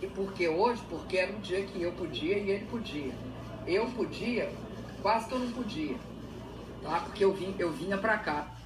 E por que hoje? Porque era um dia que eu podia e ele podia. Eu podia, quase que eu não podia. Tá? Porque eu, vim, eu vinha para cá.